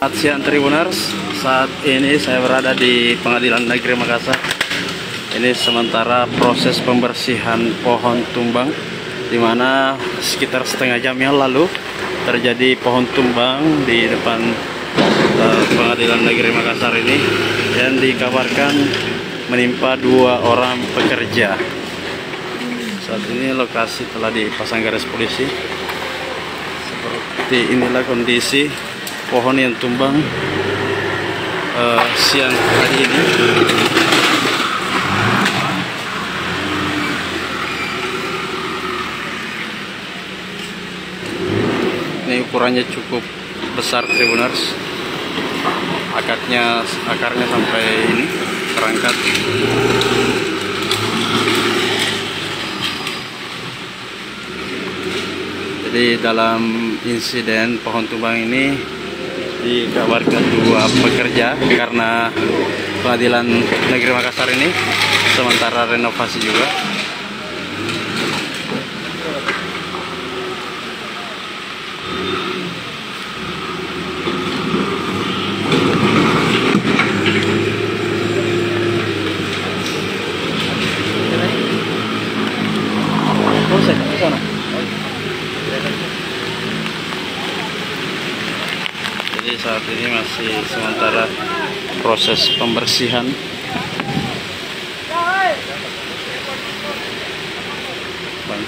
Selamat siang Tribuners, saat ini saya berada di Pengadilan Negeri Makassar. Ini sementara proses pembersihan pohon tumbang, di mana sekitar setengah jam yang lalu terjadi pohon tumbang di depan uh, Pengadilan Negeri Makassar ini yang dikabarkan menimpa dua orang pekerja. Saat ini lokasi telah dipasang garis polisi. Seperti inilah kondisi pohon yang tumbang uh, siang hari ini. Ini ukurannya cukup besar Tribuners. Akarnya akarnya sampai ini terangkat. Jadi dalam insiden pohon tumbang ini dikabarkan dua pekerja karena pengadilan negeri Makassar ini sementara renovasi juga. Oh, saya ke sana. Jadi saat ini masih sementara proses pembersihan. Bang.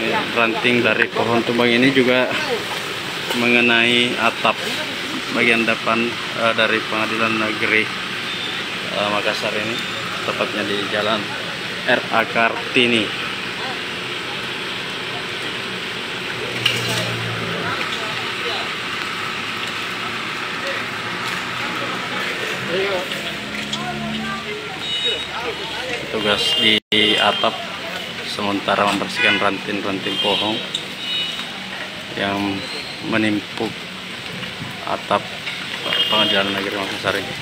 Ini ranting dari pohon tumbang ini juga mengenai atap bagian depan eh, dari pengadilan negeri eh, Makassar ini tepatnya di jalan RA Kartini. Tugas di atap sementara membersihkan ranting-ranting pohon yang menimpuk atap pengadilan negeri Makassar ini.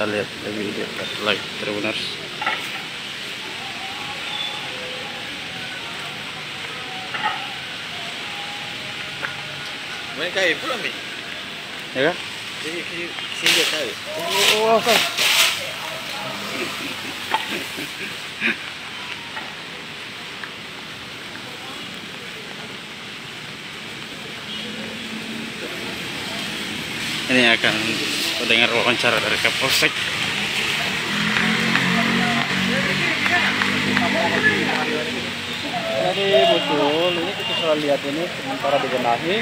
Kita lihat lebih dekat lagi Tribuners Main kain pula ni. ya kan? Jadi sini kain. Oh, oh, ini akan mendengar wawancara dari Kapolsek Jadi betul, ini kita sudah lihat ini sementara dibenahi.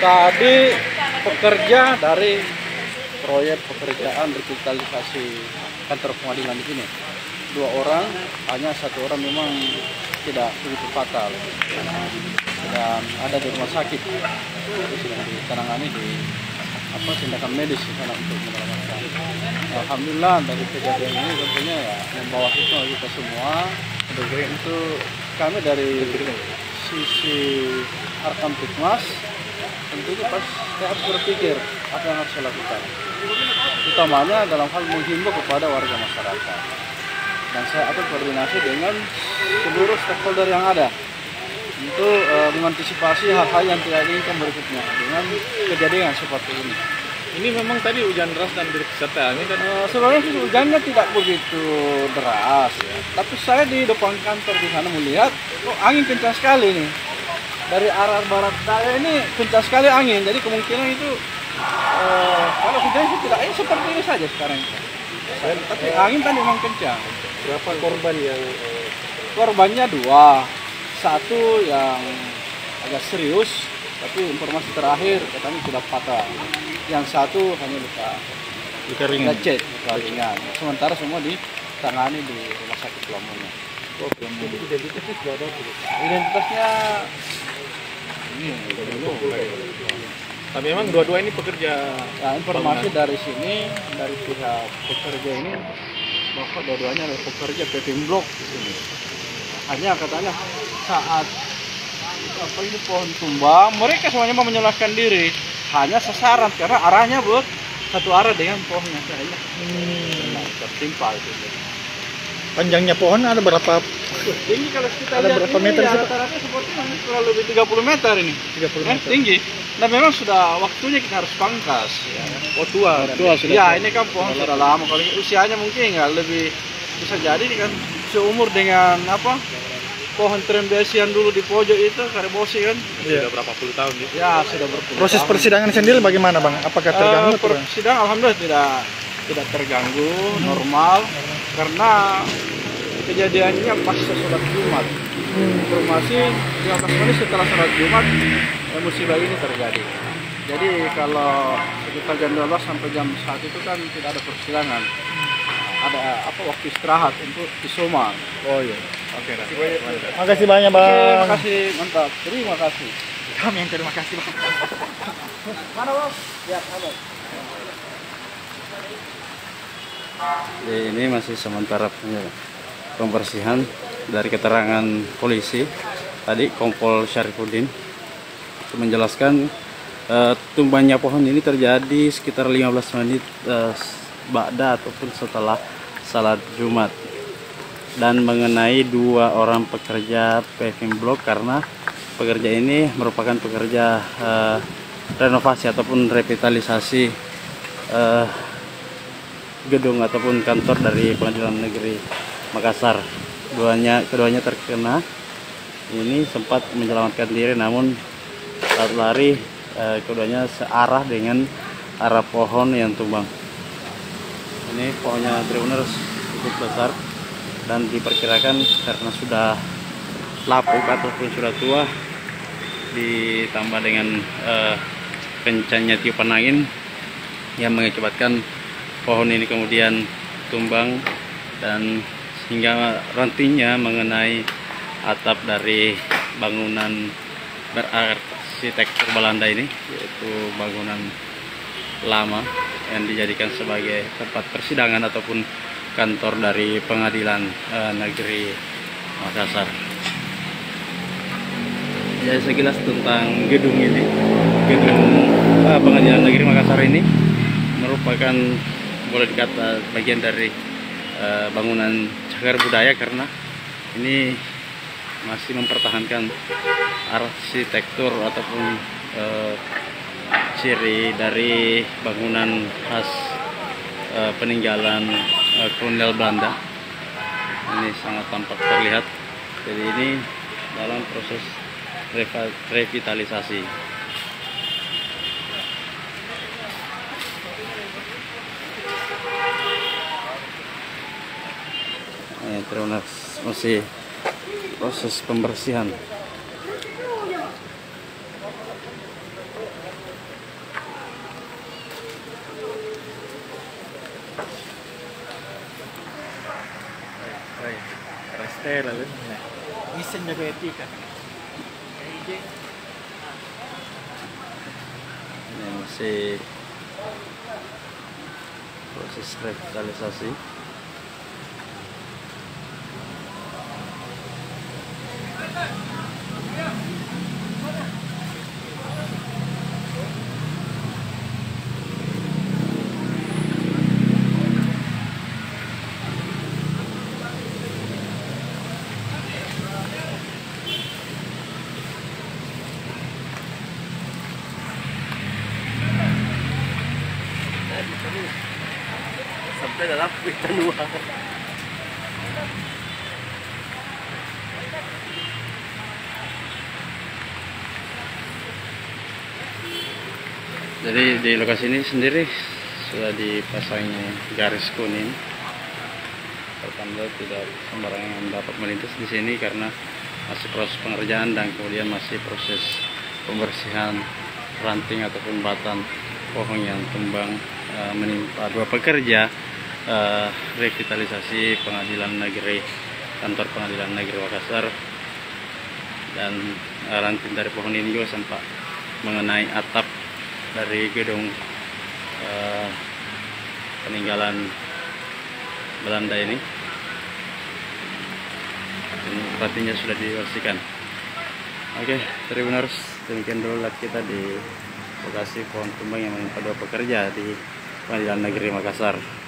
Tadi pekerja dari proyek pekerjaan revitalisasi kantor pengadilan di sini. Dua orang, hanya satu orang memang tidak begitu fatal. Dan ada di rumah sakit. Itu sedang ditangani di apa tindakan medis di sana untuk menyelamatkan. Alhamdulillah dari kejadian ini tentunya ya membawa hikmah kita semua. Untuk kami dari sisi Arkam Tikmas tentunya pas saya harus berpikir apa yang harus saya lakukan. Utamanya dalam hal menghimbau kepada warga masyarakat. Dan saya akan koordinasi dengan seluruh stakeholder yang ada untuk eh, mengantisipasi hal-hal yang tidak diinginkan berikutnya dengan kejadian seperti ini. Ini memang tadi hujan deras dan disertai angin dan Eh, sebenarnya sih hujannya tidak begitu deras ya. Tapi saya di depan kantor di sana melihat oh, angin kencang sekali nih. Dari arah barat daya ini kencang sekali angin. Jadi kemungkinan itu eh, kalau hujan sih tidak eh, seperti ini saja sekarang. Saya, tapi angin tadi memang kencang. berapa korban yang Korbannya dua, satu yang agak serius, tapi informasi terakhir katanya sudah patah. Yang satu hanya luka luka lecet, luka ringan. Sementara semua ditangani di rumah sakit Lamongan. Identitasnya sudah ada. Identitasnya ini Tapi memang dua-dua ini pekerja ya, informasi dari sini dari pihak pekerja ini bahwa dua-duanya adalah pekerja paving block di sini. Hanya katanya saat apa ini pohon tumbang, mereka semuanya mau menyalahkan diri. Hanya sasaran karena arahnya buat satu arah dengan pohonnya kayaknya Hmm. nah, tertimpa itu. Panjangnya pohon ada berapa? Tinggi kalau kita Ada lihat berapa ini meter ya, rata-rata seperti ini kurang lebih 30 meter ini. 30 Eh, meter. tinggi. Dan memang sudah waktunya kita harus pangkas. Ya. Oh tua. Tua sudah Ya tua. ini kan pohon sudah lama. Kalau usianya mungkin nggak lebih bisa jadi ini kan seumur dengan apa pohon trembesian dulu di pojok itu karebosi kan. Iya. berapa puluh tahun gitu. Ya sudah berpuluh. Proses tahun. persidangan sendiri bagaimana bang? Apakah terganggu? Eh, atau- persidangan alhamdulillah tidak tidak terganggu, normal karena kejadiannya pas sholat Jumat. Informasi 15 menit setelah sholat Jumat eh, musibah ini terjadi. Jadi kalau sekitar jam 12 sampai jam 1 itu kan tidak ada persidangan. Ada apa waktu istirahat untuk isoman. Oh iya. Oke, mantap. Makasih banyak Oke, bang. terima kasih, mantap. Terima kasih. Kami yang terima kasih bang. Mana, Bang? Ya, halo. Jadi ini masih sementara punya pembersihan dari keterangan polisi tadi Kompol Syarifuddin itu menjelaskan eh, tumbangnya pohon ini terjadi sekitar 15 menit eh, ba'da ataupun setelah salat Jumat dan mengenai dua orang pekerja paving block karena pekerja ini merupakan pekerja eh, renovasi ataupun revitalisasi eh, gedung ataupun kantor dari Pengadilan Negeri Makassar. Keduanya keduanya terkena ini sempat menyelamatkan diri namun saat lari eh, keduanya searah dengan arah pohon yang tumbang. Ini pohonnya Tribuners cukup besar dan diperkirakan karena sudah lapuk ataupun sudah tua ditambah dengan eh, kencangnya tiupan angin yang mengakibatkan pohon ini kemudian tumbang dan hingga rantingnya mengenai atap dari bangunan berarsitektur Belanda ini yaitu bangunan lama yang dijadikan sebagai tempat persidangan ataupun kantor dari pengadilan eh, negeri Makassar. Ya sekilas tentang gedung ini, gedung eh, pengadilan negeri Makassar ini merupakan boleh dikata bagian dari eh, bangunan cagar budaya karena ini masih mempertahankan arsitektur ataupun eh, ciri dari bangunan khas eh, peninggalan eh, kolonial Belanda. Ini sangat tampak terlihat. Jadi ini dalam proses revitalisasi. Ini terus masih proses pembersihan. Rester lalu. Isen jaga etika. Ini masih proses revitalisasi. Dalam dua. Jadi di lokasi ini sendiri sudah dipasangnya garis kuning. Pertanda tidak sembarangan dapat melintas di sini karena masih proses pengerjaan dan kemudian masih proses pembersihan ranting ataupun batang pohon yang tumbang eh, menimpa dua pekerja eh, revitalisasi pengadilan negeri kantor pengadilan negeri Makassar dan eh, ranting dari pohon ini juga sempat mengenai atap dari gedung eh, peninggalan Belanda ini. Ini batinya sudah dibersihkan. Oke, Tribuners, demikian dulu live kita di lokasi pohon tumbang yang menimpa dua pekerja di Pengadilan Negeri Makassar.